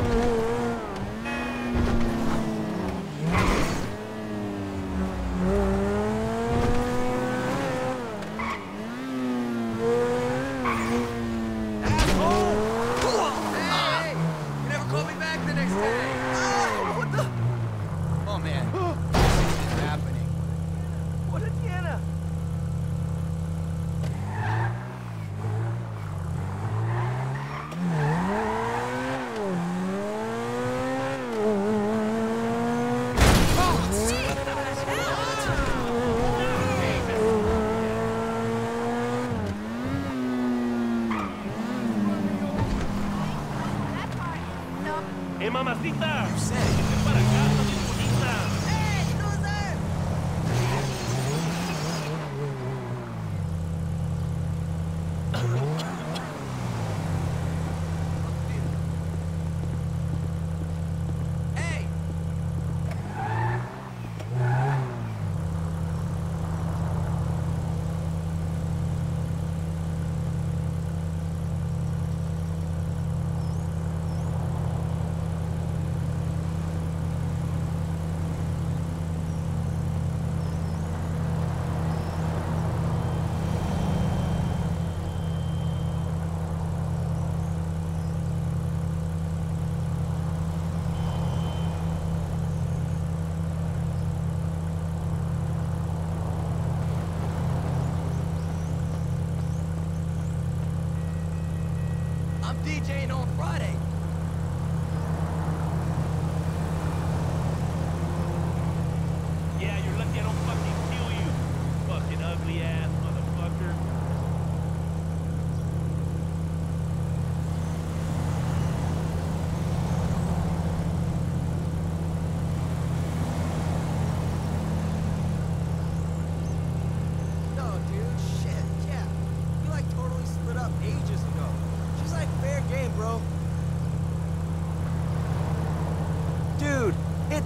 Mm-hmm. ¡Eh, mamacita! ¡Ven para acá!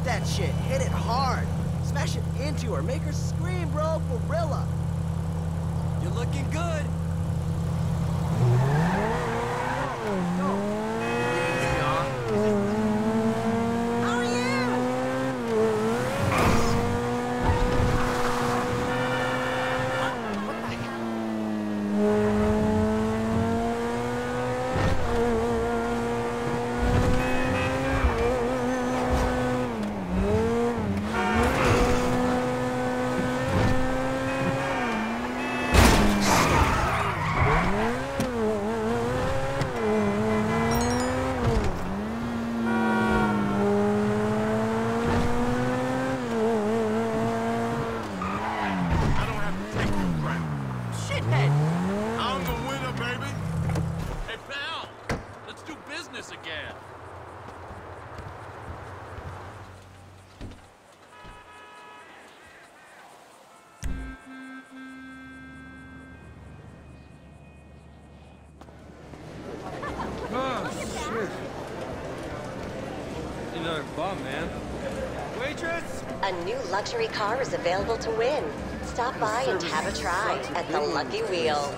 that shit. Hit it hard. Smash it into her. Make her scream, bro. Gorilla. You're looking good. luxury car is available to win. Stop by and have a try at the Lucky Wheel.